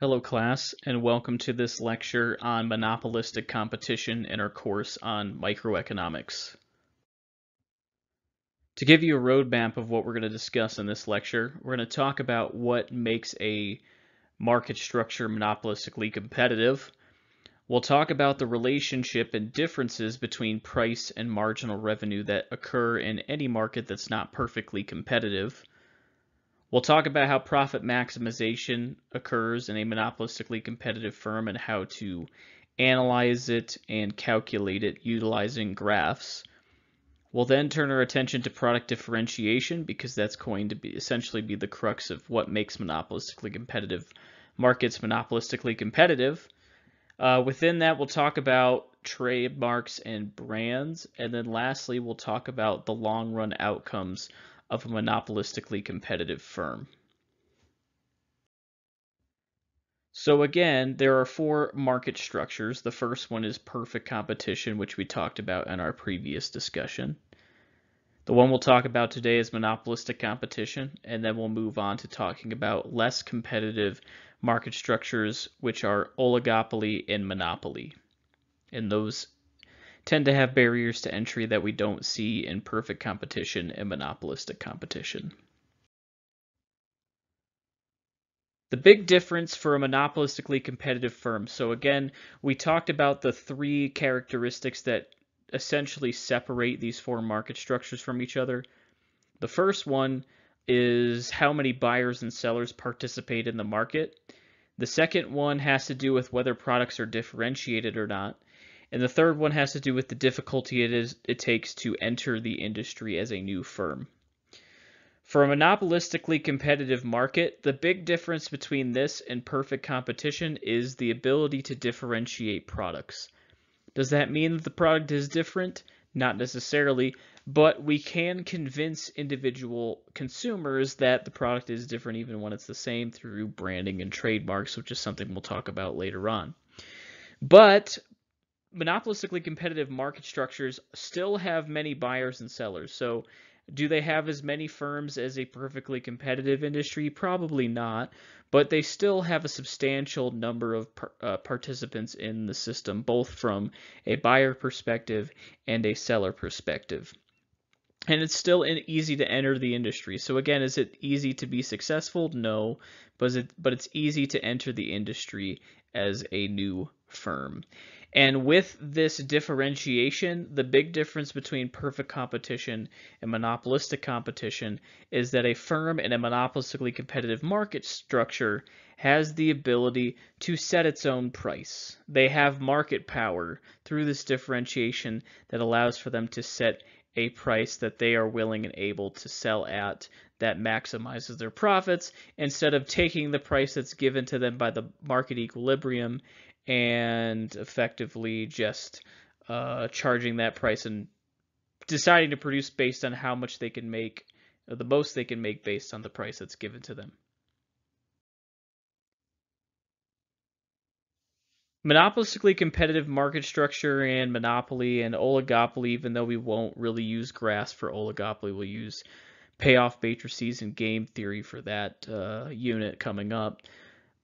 Hello class and welcome to this lecture on monopolistic competition in our course on microeconomics. To give you a roadmap of what we're going to discuss in this lecture, we're going to talk about what makes a market structure monopolistically competitive. We'll talk about the relationship and differences between price and marginal revenue that occur in any market that's not perfectly competitive. We'll talk about how profit maximization occurs in a monopolistically competitive firm and how to analyze it and calculate it utilizing graphs. We'll then turn our attention to product differentiation because that's going to be essentially be the crux of what makes monopolistically competitive markets monopolistically competitive. Uh, within that, we'll talk about trademarks and brands. And then lastly, we'll talk about the long run outcomes of a monopolistically competitive firm. So again, there are four market structures. The first one is perfect competition, which we talked about in our previous discussion. The one we'll talk about today is monopolistic competition, and then we'll move on to talking about less competitive market structures, which are oligopoly and monopoly. And those tend to have barriers to entry that we don't see in perfect competition and monopolistic competition. The big difference for a monopolistically competitive firm. So again, we talked about the three characteristics that essentially separate these four market structures from each other. The first one is how many buyers and sellers participate in the market. The second one has to do with whether products are differentiated or not. And the third one has to do with the difficulty it is it takes to enter the industry as a new firm. For a monopolistically competitive market, the big difference between this and perfect competition is the ability to differentiate products. Does that mean that the product is different? Not necessarily, but we can convince individual consumers that the product is different even when it's the same through branding and trademarks, which is something we'll talk about later on. But monopolistically competitive market structures still have many buyers and sellers. So do they have as many firms as a perfectly competitive industry? Probably not, but they still have a substantial number of uh, participants in the system, both from a buyer perspective and a seller perspective. And it's still easy to enter the industry. So again, is it easy to be successful? No, but it, but it's easy to enter the industry as a new firm. And with this differentiation, the big difference between perfect competition and monopolistic competition is that a firm in a monopolistically competitive market structure has the ability to set its own price. They have market power through this differentiation that allows for them to set a price that they are willing and able to sell at that maximizes their profits instead of taking the price that's given to them by the market equilibrium and effectively just uh, charging that price and deciding to produce based on how much they can make, the most they can make based on the price that's given to them. Monopolistically competitive market structure and monopoly and oligopoly, even though we won't really use grass for oligopoly, we'll use payoff matrices and game theory for that uh, unit coming up.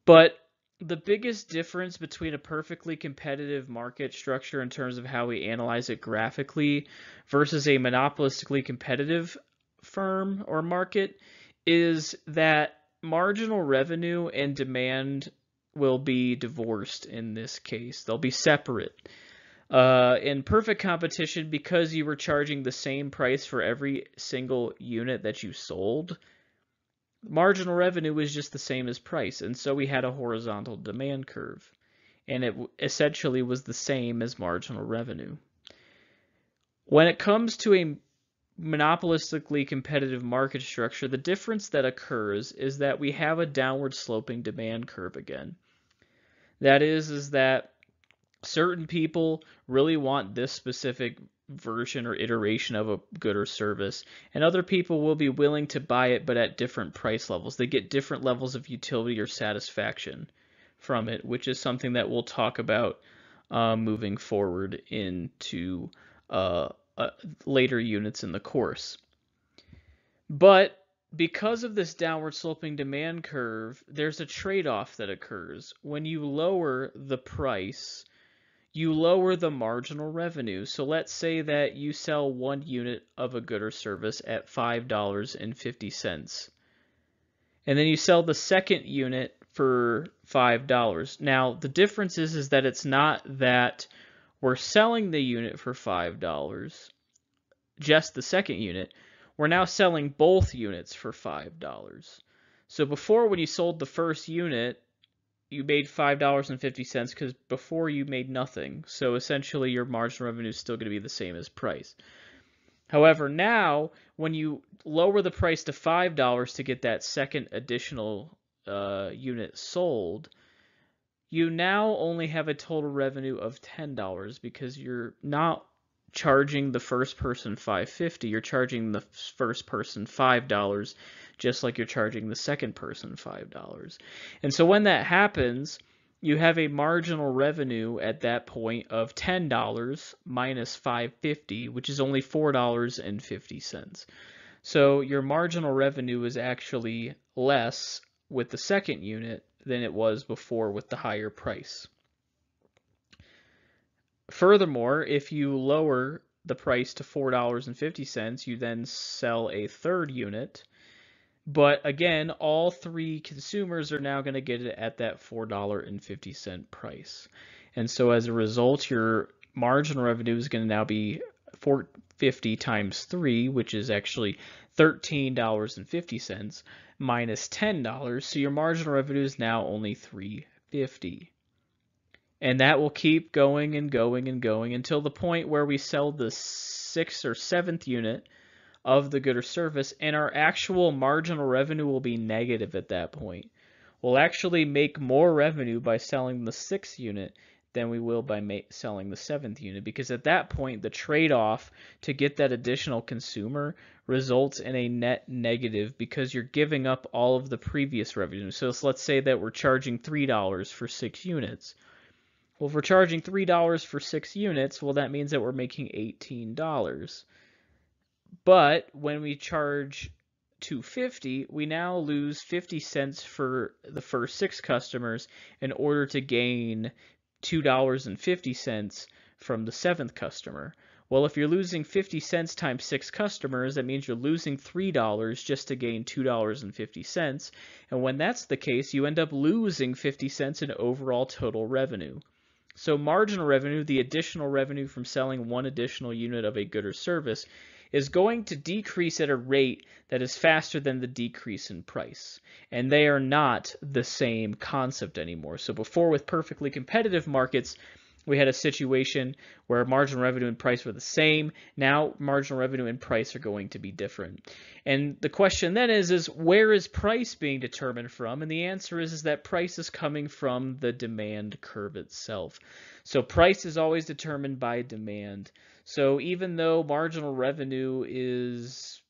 But the biggest difference between a perfectly competitive market structure in terms of how we analyze it graphically versus a monopolistically competitive firm or market is that marginal revenue and demand will be divorced in this case. They'll be separate. Uh, in perfect competition, because you were charging the same price for every single unit that you sold, marginal revenue was just the same as price, and so we had a horizontal demand curve, and it essentially was the same as marginal revenue. When it comes to a monopolistically competitive market structure, the difference that occurs is that we have a downward sloping demand curve again. That is, is that certain people really want this specific version or iteration of a good or service and other people will be willing to buy it but at different price levels they get different levels of utility or satisfaction from it which is something that we'll talk about uh, moving forward into uh, uh, later units in the course but because of this downward sloping demand curve, there's a trade-off that occurs. When you lower the price, you lower the marginal revenue. So let's say that you sell one unit of a good or service at $5.50. And then you sell the second unit for $5. Now, the difference is, is that it's not that we're selling the unit for $5, just the second unit. We're now selling both units for $5. So before when you sold the first unit, you made $5.50 because before you made nothing. So essentially your marginal revenue is still going to be the same as price. However, now when you lower the price to $5 to get that second additional uh, unit sold, you now only have a total revenue of $10 because you're not charging the first person 550 you're charging the first person $5 just like you're charging the second person $5 and so when that happens you have a marginal revenue at that point of $10 minus 550 which is only $4.50 so your marginal revenue is actually less with the second unit than it was before with the higher price Furthermore, if you lower the price to $4.50, you then sell a third unit. But again, all three consumers are now going to get it at that $4.50 price. And so as a result, your margin revenue is going to now be 450 times 3, which is actually $13.50 minus $10. So your marginal revenue is now only 350 and that will keep going and going and going until the point where we sell the sixth or seventh unit of the good or service and our actual marginal revenue will be negative at that point. We'll actually make more revenue by selling the sixth unit than we will by selling the seventh unit because at that point the trade-off to get that additional consumer results in a net negative because you're giving up all of the previous revenue. So let's say that we're charging $3 for 6 units. Well, if we're charging $3 for six units, well, that means that we're making $18. But when we charge 250, we now lose 50 cents for the first six customers in order to gain $2.50 from the seventh customer. Well, if you're losing 50 cents times six customers, that means you're losing $3 just to gain $2.50. And when that's the case, you end up losing 50 cents in overall total revenue. So marginal revenue, the additional revenue from selling one additional unit of a good or service, is going to decrease at a rate that is faster than the decrease in price. And they are not the same concept anymore. So before with perfectly competitive markets, we had a situation where marginal revenue and price were the same. Now marginal revenue and price are going to be different. And the question then is, is where is price being determined from? And the answer is, is that price is coming from the demand curve itself. So price is always determined by demand. So even though marginal revenue is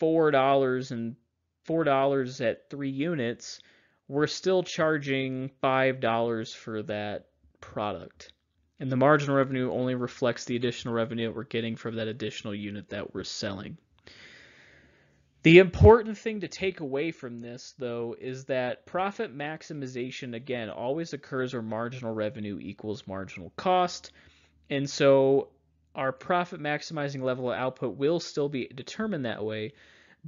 $4 and $4 at three units, we're still charging $5 for that product. And the marginal revenue only reflects the additional revenue that we're getting from that additional unit that we're selling. The important thing to take away from this, though, is that profit maximization, again, always occurs where marginal revenue equals marginal cost. And so our profit maximizing level of output will still be determined that way,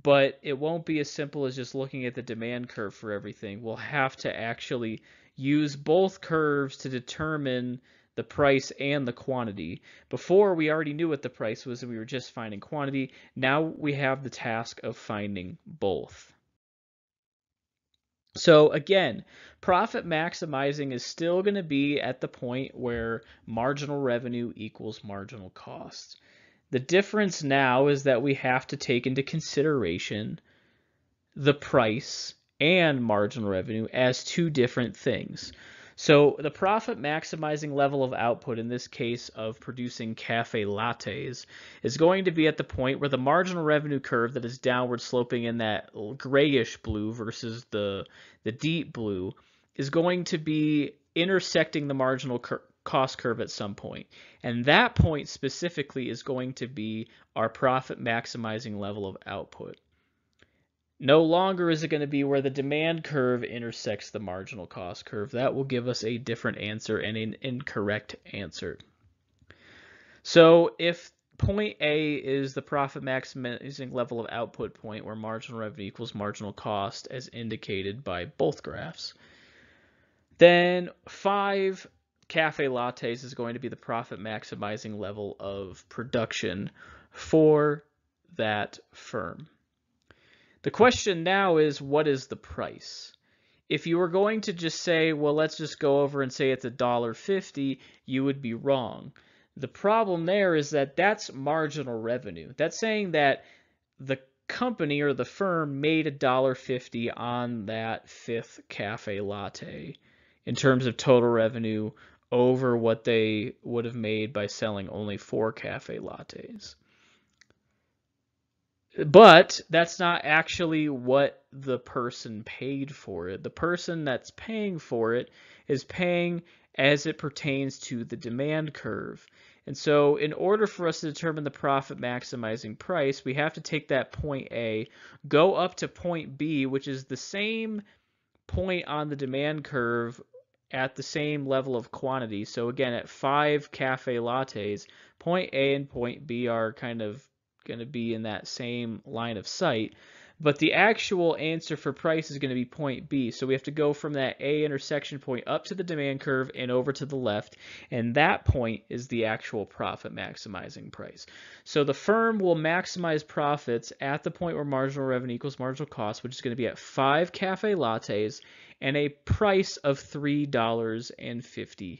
but it won't be as simple as just looking at the demand curve for everything. We'll have to actually use both curves to determine the price and the quantity. Before, we already knew what the price was we were just finding quantity. Now we have the task of finding both. So again, profit maximizing is still going to be at the point where marginal revenue equals marginal cost. The difference now is that we have to take into consideration the price and marginal revenue as two different things. So the profit maximizing level of output in this case of producing cafe lattes is going to be at the point where the marginal revenue curve that is downward sloping in that grayish blue versus the the deep blue is going to be intersecting the marginal cur cost curve at some point. And that point specifically is going to be our profit maximizing level of output. No longer is it going to be where the demand curve intersects the marginal cost curve. That will give us a different answer and an incorrect answer. So if point A is the profit maximizing level of output point where marginal revenue equals marginal cost as indicated by both graphs, then 5 cafe lattes is going to be the profit maximizing level of production for that firm. The question now is what is the price? If you were going to just say, well, let's just go over and say it's a dollar fifty, you would be wrong. The problem there is that that's marginal revenue. That's saying that the company or the firm made a dollar fifty on that fifth cafe latte in terms of total revenue over what they would have made by selling only four cafe lattes. But that's not actually what the person paid for it. The person that's paying for it is paying as it pertains to the demand curve. And so in order for us to determine the profit maximizing price, we have to take that point A, go up to point B, which is the same point on the demand curve at the same level of quantity. So again, at five cafe lattes, point A and point B are kind of going to be in that same line of sight. But the actual answer for price is going to be point B. So we have to go from that A intersection point up to the demand curve and over to the left. And that point is the actual profit maximizing price. So the firm will maximize profits at the point where marginal revenue equals marginal cost, which is going to be at five cafe lattes and a price of $3.50.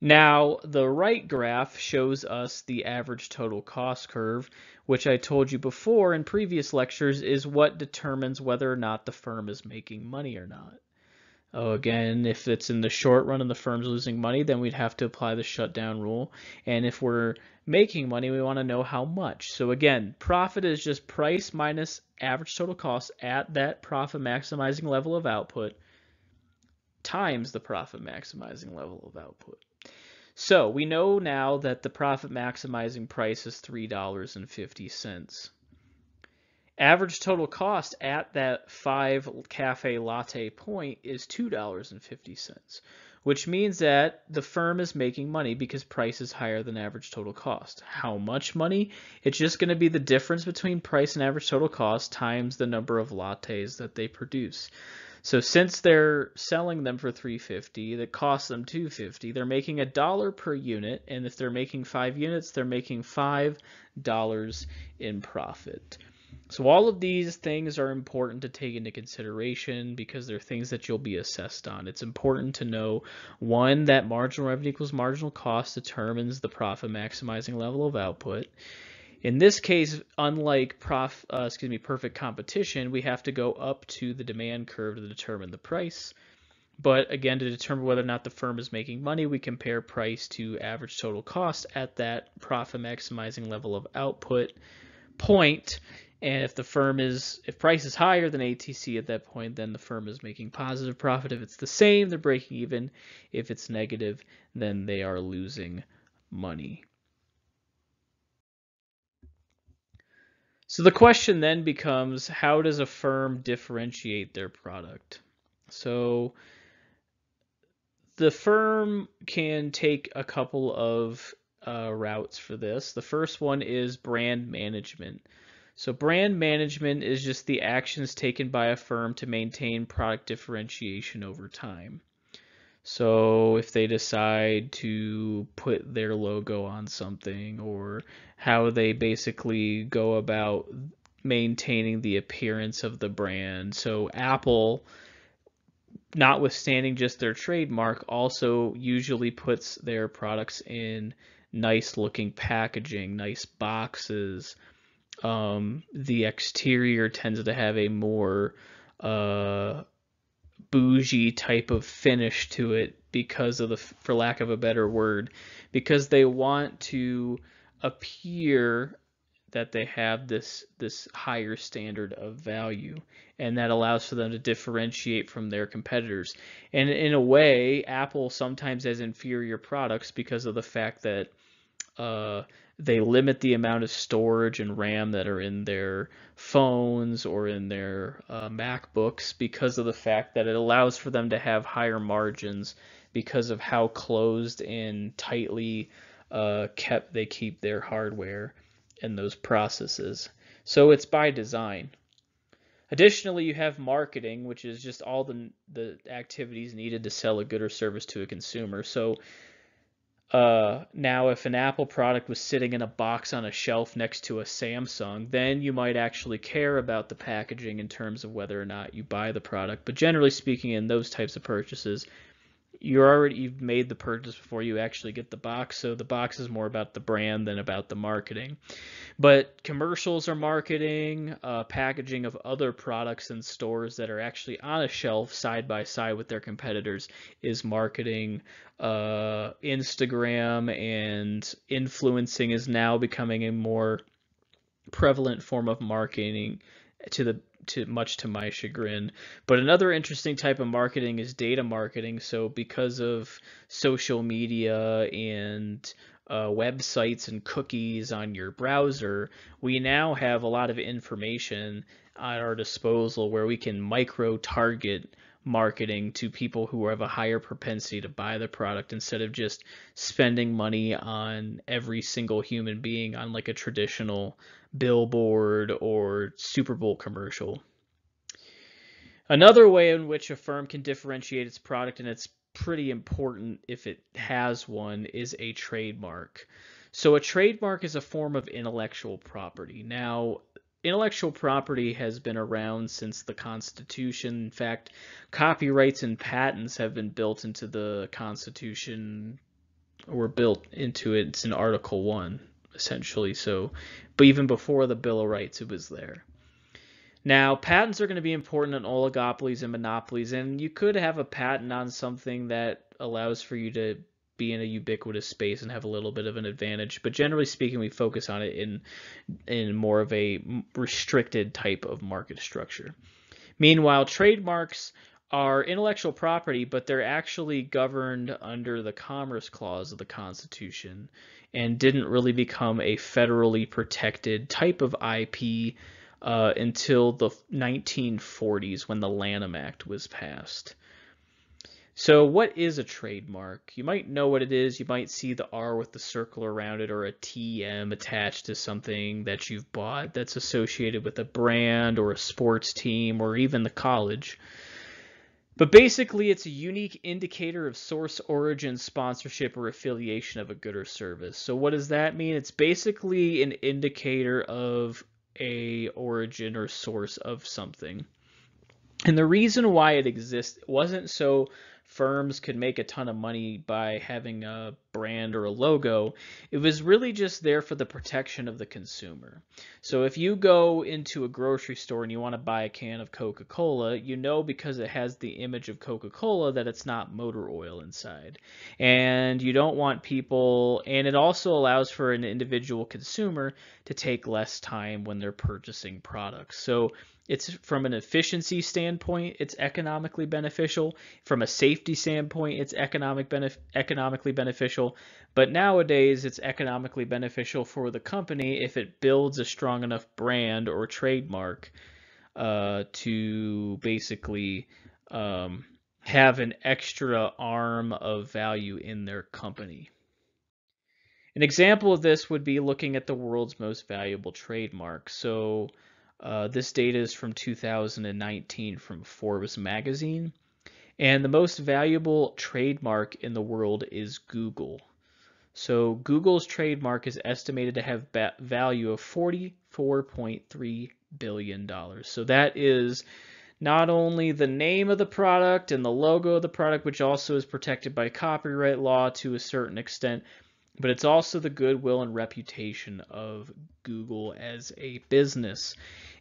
Now, the right graph shows us the average total cost curve, which I told you before in previous lectures is what determines whether or not the firm is making money or not. Oh, again, if it's in the short run and the firm's losing money, then we'd have to apply the shutdown rule. And if we're making money, we want to know how much. So again, profit is just price minus average total cost at that profit maximizing level of output times the profit maximizing level of output. So we know now that the profit maximizing price is $3.50. Average total cost at that five cafe latte point is $2.50, which means that the firm is making money because price is higher than average total cost. How much money? It's just going to be the difference between price and average total cost times the number of lattes that they produce. So since they're selling them for 350, that costs them 250, they're making a dollar per unit, and if they're making 5 units, they're making $5 in profit. So all of these things are important to take into consideration because they're things that you'll be assessed on. It's important to know one that marginal revenue equals marginal cost determines the profit maximizing level of output. In this case, unlike prof, uh, excuse me, perfect competition, we have to go up to the demand curve to determine the price. But again, to determine whether or not the firm is making money, we compare price to average total cost at that profit maximizing level of output point. And if the firm is, if price is higher than ATC at that point, then the firm is making positive profit. If it's the same, they're breaking even. If it's negative, then they are losing money. So the question then becomes how does a firm differentiate their product? So the firm can take a couple of uh, routes for this. The first one is brand management. So brand management is just the actions taken by a firm to maintain product differentiation over time. So if they decide to put their logo on something or how they basically go about maintaining the appearance of the brand. So Apple notwithstanding just their trademark also usually puts their products in nice looking packaging, nice boxes. Um, the exterior tends to have a more uh, bougie type of finish to it because of the for lack of a better word because they want to appear that they have this this higher standard of value and that allows for them to differentiate from their competitors. And in a way apple sometimes has inferior products because of the fact that uh, they limit the amount of storage and RAM that are in their phones or in their uh, MacBooks because of the fact that it allows for them to have higher margins because of how closed and tightly uh, kept they keep their hardware and those processes. So it's by design. Additionally, you have marketing, which is just all the the activities needed to sell a good or service to a consumer. So uh, now, if an Apple product was sitting in a box on a shelf next to a Samsung, then you might actually care about the packaging in terms of whether or not you buy the product. But generally speaking, in those types of purchases, you're already you've made the purchase before you actually get the box so the box is more about the brand than about the marketing. But commercials are marketing uh, packaging of other products in stores that are actually on a shelf side by side with their competitors is marketing uh, instagram and influencing is now becoming a more prevalent form of marketing to the to much to my chagrin. But another interesting type of marketing is data marketing. So because of social media and uh, websites and cookies on your browser, we now have a lot of information at our disposal where we can micro target marketing to people who have a higher propensity to buy the product instead of just spending money on every single human being on like a traditional billboard or Super Bowl commercial. Another way in which a firm can differentiate its product, and it's pretty important if it has one, is a trademark. So a trademark is a form of intellectual property. Now, intellectual property has been around since the Constitution. In fact, copyrights and patents have been built into the Constitution, or built into it. It's in Article 1 essentially. So, but even before the Bill of Rights, it was there. Now, patents are going to be important in oligopolies and monopolies, and you could have a patent on something that allows for you to be in a ubiquitous space and have a little bit of an advantage. But generally speaking, we focus on it in in more of a restricted type of market structure. Meanwhile, trademarks are intellectual property, but they're actually governed under the Commerce Clause of the Constitution and didn't really become a federally protected type of IP uh, until the 1940s when the Lanham Act was passed. So, what is a trademark? You might know what it is. You might see the R with the circle around it or a TM attached to something that you've bought that's associated with a brand or a sports team or even the college. But basically, it's a unique indicator of source, origin, sponsorship, or affiliation of a good or service. So what does that mean? It's basically an indicator of a origin or source of something. And the reason why it exists wasn't so firms could make a ton of money by having a brand or a logo. It was really just there for the protection of the consumer. So if you go into a grocery store and you want to buy a can of Coca Cola, you know because it has the image of Coca Cola that it's not motor oil inside. And you don't want people, and it also allows for an individual consumer to take less time when they're purchasing products. So it's from an efficiency standpoint, it's economically beneficial. From a safety standpoint, it's economic benef- economically beneficial. But nowadays, it's economically beneficial for the company if it builds a strong enough brand or trademark uh, to basically um, have an extra arm of value in their company. An example of this would be looking at the world's most valuable trademark. So uh, this data is from 2019 from Forbes magazine. And the most valuable trademark in the world is Google. So Google's trademark is estimated to have value of $44.3 billion. So that is not only the name of the product and the logo of the product, which also is protected by copyright law to a certain extent, but it's also the goodwill and reputation of Google as a business.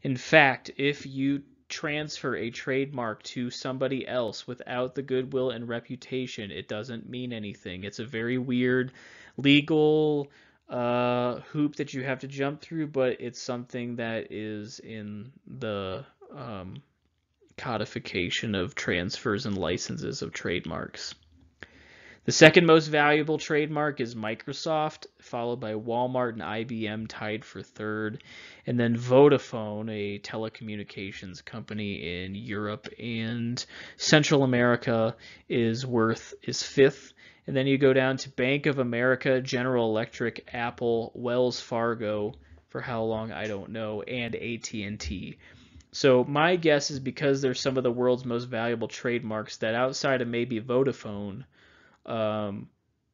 In fact, if you transfer a trademark to somebody else without the goodwill and reputation, it doesn't mean anything. It's a very weird legal uh, hoop that you have to jump through, but it's something that is in the um, codification of transfers and licenses of trademarks. The second most valuable trademark is Microsoft, followed by Walmart and IBM tied for third. And then Vodafone, a telecommunications company in Europe and Central America, is worth is fifth. And then you go down to Bank of America, General Electric, Apple, Wells Fargo, for how long I don't know, and AT&T. So my guess is because they're some of the world's most valuable trademarks that outside of maybe Vodafone, um,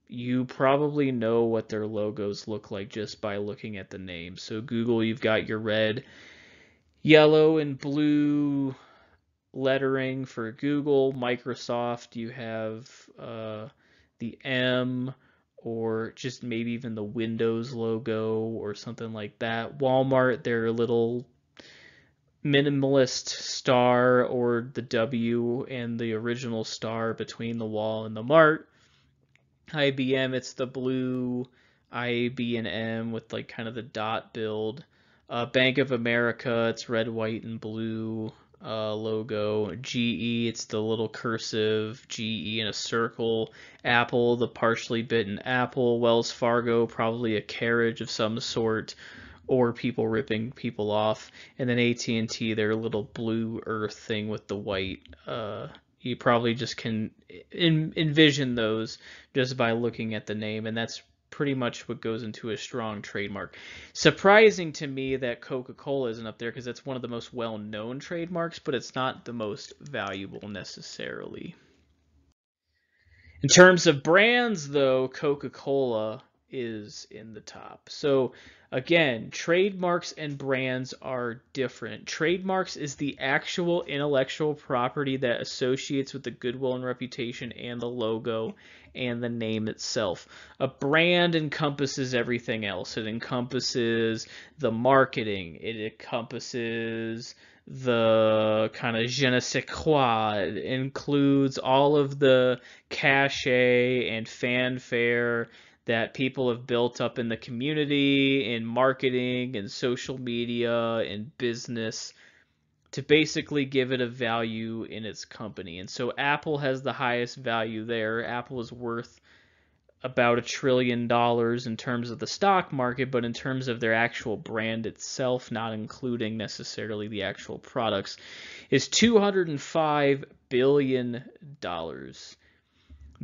you probably know what their logos look like just by looking at the name. So Google, you've got your red, yellow, and blue lettering for Google. Microsoft, you have uh, the M or just maybe even the Windows logo or something like that. Walmart, their little minimalist star or the W and the original star between the wall and the mart. IBM, it's the blue IB and M with like kind of the dot build. Uh, Bank of America, it's red, white, and blue uh, logo. GE, it's the little cursive GE in a circle. Apple, the partially bitten apple. Wells Fargo, probably a carriage of some sort, or people ripping people off. And then AT&T, their little blue Earth thing with the white. Uh, you probably just can envision those just by looking at the name, and that's pretty much what goes into a strong trademark. Surprising to me that Coca-Cola isn't up there because it's one of the most well-known trademarks, but it's not the most valuable necessarily. In terms of brands, though, Coca-Cola is in the top. So again, trademarks and brands are different. Trademarks is the actual intellectual property that associates with the goodwill and reputation and the logo and the name itself. A brand encompasses everything else. It encompasses the marketing. It encompasses the kind of je ne sais quoi. It includes all of the cachet and fanfare that people have built up in the community, in marketing, and social media, and business to basically give it a value in its company. And so Apple has the highest value there. Apple is worth about a trillion dollars in terms of the stock market, but in terms of their actual brand itself, not including necessarily the actual products, is 205 billion dollars.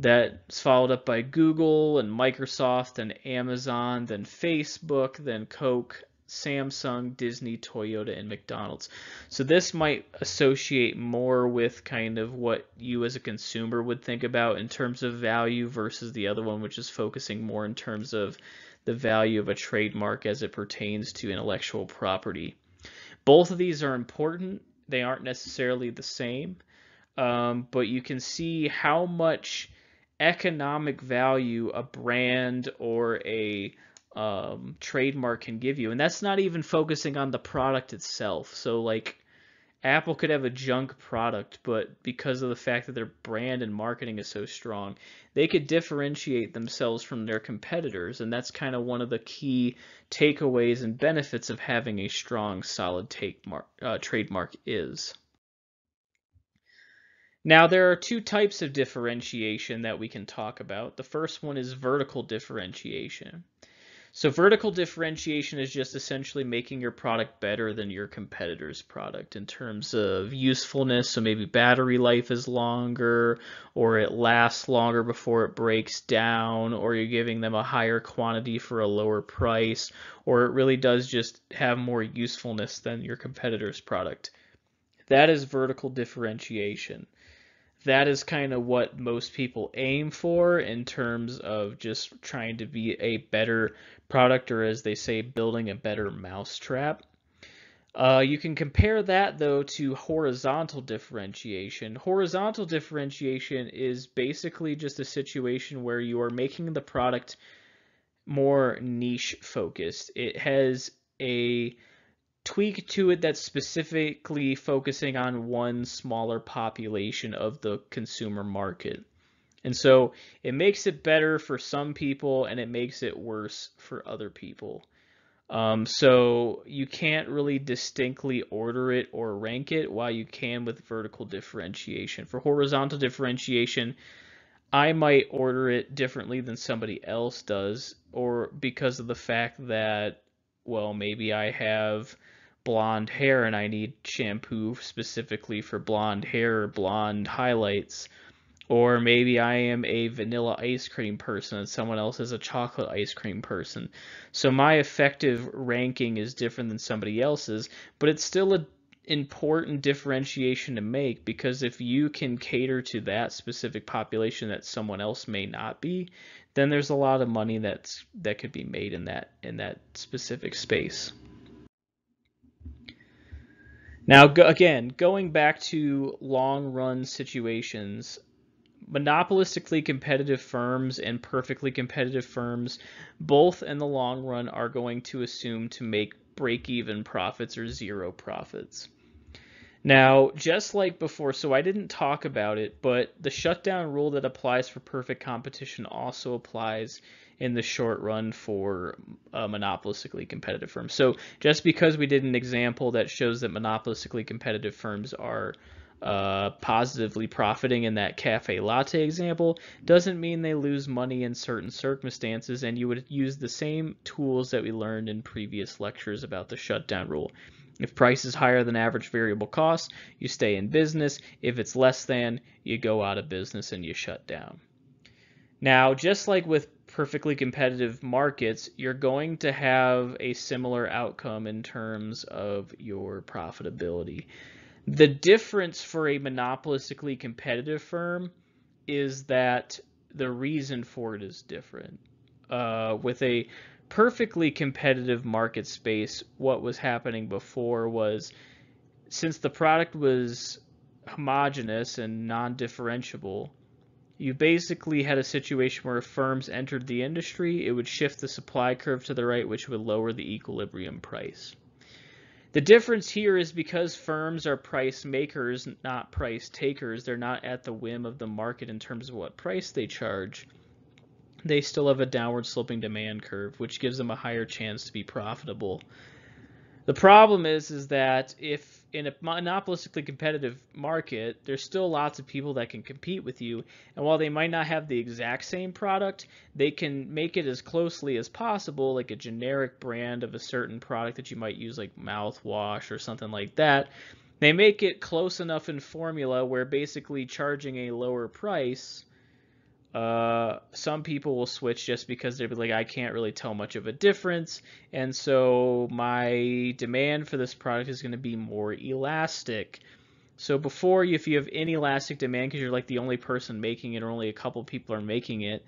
That's followed up by Google and Microsoft and Amazon, then Facebook, then Coke, Samsung, Disney, Toyota, and McDonald's. So this might associate more with kind of what you as a consumer would think about in terms of value versus the other one, which is focusing more in terms of the value of a trademark as it pertains to intellectual property. Both of these are important. They aren't necessarily the same, um, but you can see how much economic value a brand or a um, trademark can give you. And that's not even focusing on the product itself. So, like, Apple could have a junk product, but because of the fact that their brand and marketing is so strong, they could differentiate themselves from their competitors. And that's kind of one of the key takeaways and benefits of having a strong, solid take uh, trademark is. Now, there are two types of differentiation that we can talk about. The first one is vertical differentiation. So vertical differentiation is just essentially making your product better than your competitor's product in terms of usefulness. So maybe battery life is longer, or it lasts longer before it breaks down, or you're giving them a higher quantity for a lower price, or it really does just have more usefulness than your competitor's product. That is vertical differentiation that is kind of what most people aim for in terms of just trying to be a better product, or as they say, building a better mousetrap. Uh, you can compare that though to horizontal differentiation. Horizontal differentiation is basically just a situation where you are making the product more niche focused. It has a tweak to it that's specifically focusing on one smaller population of the consumer market. And so it makes it better for some people and it makes it worse for other people. Um, so you can't really distinctly order it or rank it while you can with vertical differentiation. For horizontal differentiation, I might order it differently than somebody else does, or because of the fact that, well, maybe I have blonde hair and I need shampoo specifically for blonde hair or blonde highlights. Or maybe I am a vanilla ice cream person and someone else is a chocolate ice cream person. So my effective ranking is different than somebody else's, but it's still an important differentiation to make because if you can cater to that specific population that someone else may not be, then there's a lot of money that's that could be made in that in that specific space. Now go, again, going back to long run situations, monopolistically competitive firms and perfectly competitive firms both in the long run are going to assume to make break even profits or zero profits. Now, just like before, so I didn't talk about it, but the shutdown rule that applies for perfect competition also applies in the short run for a monopolistically competitive firms. So just because we did an example that shows that monopolistically competitive firms are uh, positively profiting in that cafe latte example doesn't mean they lose money in certain circumstances and you would use the same tools that we learned in previous lectures about the shutdown rule. If price is higher than average variable cost, you stay in business. If it's less than, you go out of business and you shut down. Now, just like with perfectly competitive markets, you're going to have a similar outcome in terms of your profitability. The difference for a monopolistically competitive firm is that the reason for it is different. Uh, with a perfectly competitive market space, what was happening before was since the product was homogeneous and non-differentiable, you basically had a situation where if firms entered the industry, it would shift the supply curve to the right, which would lower the equilibrium price. The difference here is because firms are price makers, not price takers, they're not at the whim of the market in terms of what price they charge they still have a downward sloping demand curve, which gives them a higher chance to be profitable. The problem is, is that if in a monopolistically competitive market, there's still lots of people that can compete with you, and while they might not have the exact same product, they can make it as closely as possible, like a generic brand of a certain product that you might use, like mouthwash or something like that. They make it close enough in formula where basically charging a lower price uh, some people will switch just because they're like, I can't really tell much of a difference, and so my demand for this product is going to be more elastic. So before, if you have inelastic demand because you're like the only person making it or only a couple people are making it,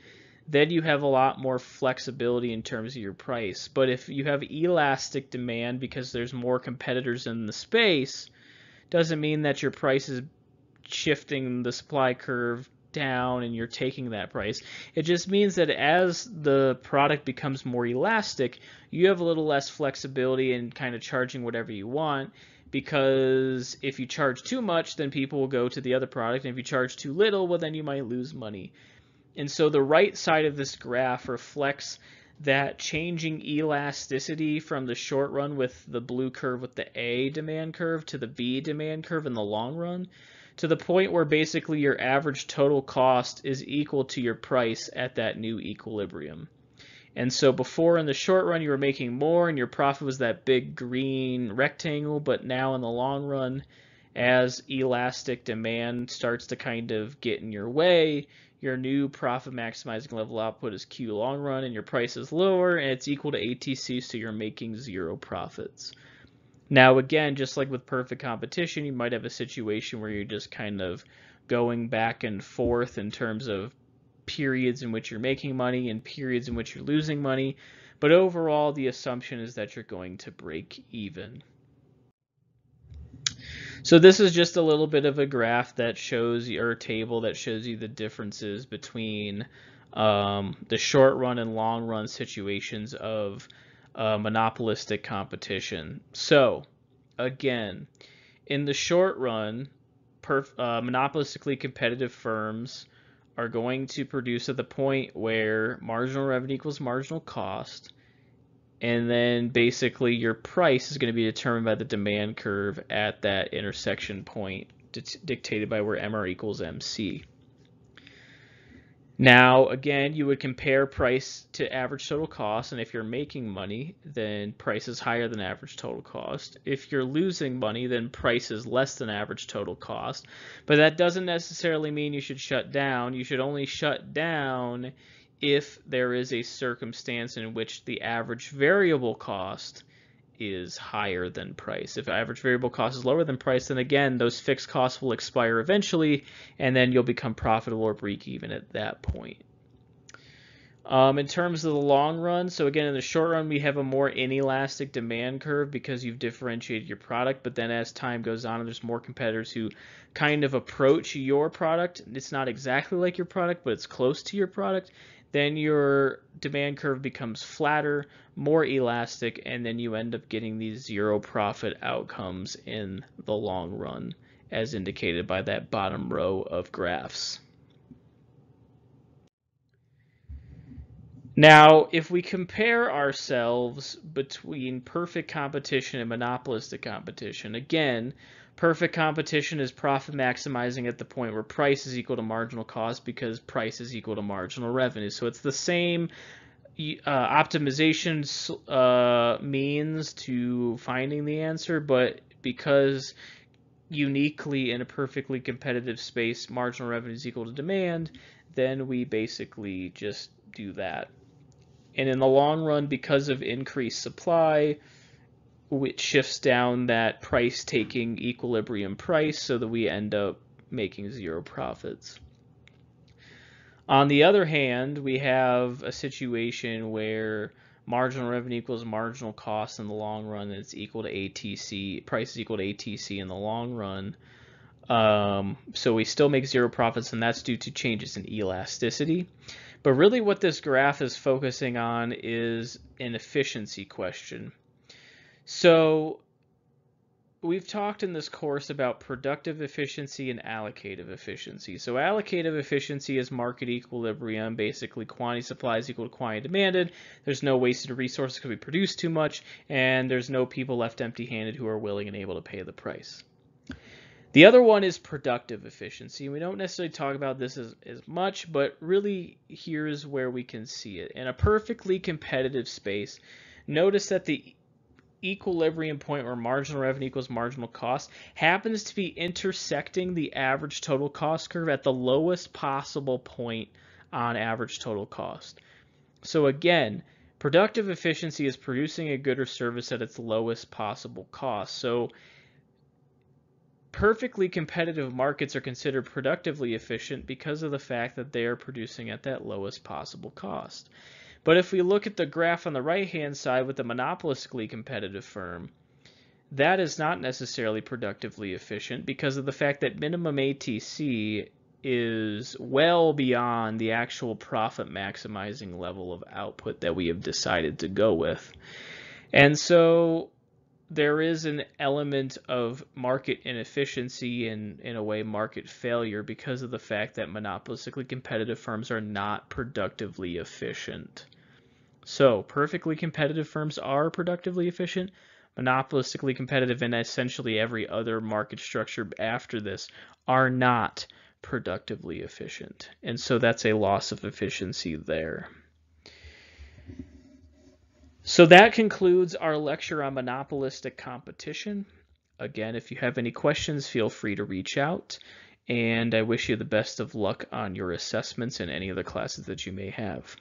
then you have a lot more flexibility in terms of your price. But if you have elastic demand because there's more competitors in the space, doesn't mean that your price is shifting the supply curve down and you're taking that price. It just means that as the product becomes more elastic, you have a little less flexibility in kind of charging whatever you want because if you charge too much, then people will go to the other product. And if you charge too little, well, then you might lose money. And so the right side of this graph reflects that changing elasticity from the short run with the blue curve with the A demand curve to the B demand curve in the long run to the point where basically your average total cost is equal to your price at that new equilibrium. And so before in the short run you were making more and your profit was that big green rectangle, but now in the long run as elastic demand starts to kind of get in your way, your new profit maximizing level output is Q long run and your price is lower and it's equal to ATC so you're making zero profits. Now, again, just like with perfect competition, you might have a situation where you're just kind of going back and forth in terms of periods in which you're making money and periods in which you're losing money. But overall, the assumption is that you're going to break even. So this is just a little bit of a graph that shows you, or table that shows you the differences between um, the short run and long run situations of uh, monopolistic competition. So, again, in the short run, uh, monopolistically competitive firms are going to produce at the point where marginal revenue equals marginal cost, and then basically your price is going to be determined by the demand curve at that intersection point dictated by where MR equals MC. Now, again, you would compare price to average total cost, and if you're making money, then price is higher than average total cost. If you're losing money, then price is less than average total cost. But that doesn't necessarily mean you should shut down. You should only shut down if there is a circumstance in which the average variable cost is higher than price. If average variable cost is lower than price, then again, those fixed costs will expire eventually, and then you'll become profitable or break even at that point. Um, in terms of the long run, so again, in the short run, we have a more inelastic demand curve because you've differentiated your product. But then as time goes on, there's more competitors who kind of approach your product. It's not exactly like your product, but it's close to your product then your demand curve becomes flatter, more elastic, and then you end up getting these zero profit outcomes in the long run, as indicated by that bottom row of graphs. Now, if we compare ourselves between perfect competition and monopolistic competition, again, Perfect competition is profit maximizing at the point where price is equal to marginal cost because price is equal to marginal revenue. So it's the same uh, optimization uh, means to finding the answer, but because uniquely in a perfectly competitive space, marginal revenue is equal to demand, then we basically just do that. And in the long run, because of increased supply, which shifts down that price taking equilibrium price so that we end up making zero profits. On the other hand, we have a situation where marginal revenue equals marginal cost in the long run, and it's equal to ATC, price is equal to ATC in the long run. Um, so we still make zero profits, and that's due to changes in elasticity. But really what this graph is focusing on is an efficiency question. So we've talked in this course about productive efficiency and allocative efficiency. So allocative efficiency is market equilibrium, basically quantity supply is equal to quantity demanded. There's no wasted resources because we produce too much, and there's no people left empty-handed who are willing and able to pay the price. The other one is productive efficiency. We don't necessarily talk about this as, as much, but really here's where we can see it. In a perfectly competitive space, notice that the equilibrium point where marginal revenue equals marginal cost happens to be intersecting the average total cost curve at the lowest possible point on average total cost. So again, productive efficiency is producing a good or service at its lowest possible cost. So perfectly competitive markets are considered productively efficient because of the fact that they are producing at that lowest possible cost. But if we look at the graph on the right-hand side with the monopolistically competitive firm, that is not necessarily productively efficient because of the fact that minimum ATC is well beyond the actual profit maximizing level of output that we have decided to go with. And so there is an element of market inefficiency and, in a way, market failure because of the fact that monopolistically competitive firms are not productively efficient. So, perfectly competitive firms are productively efficient. Monopolistically competitive and essentially every other market structure after this are not productively efficient. And so that's a loss of efficiency there. So that concludes our lecture on monopolistic competition. Again, if you have any questions, feel free to reach out. And I wish you the best of luck on your assessments and any other classes that you may have.